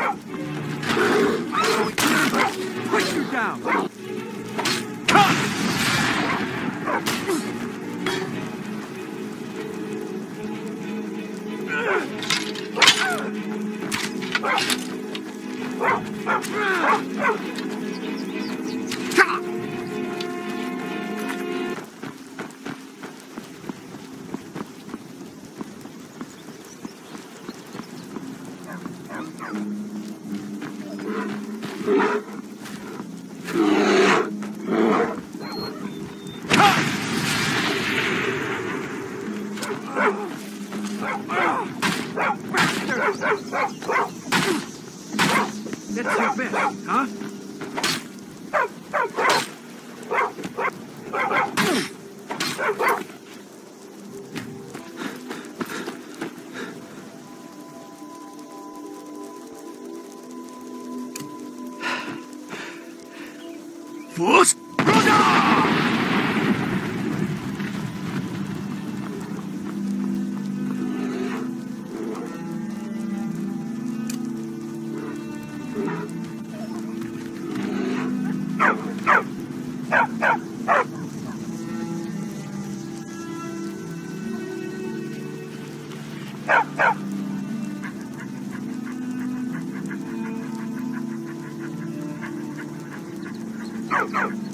So we down. It's your best, Huh? 帽子どうだ？No, no, no.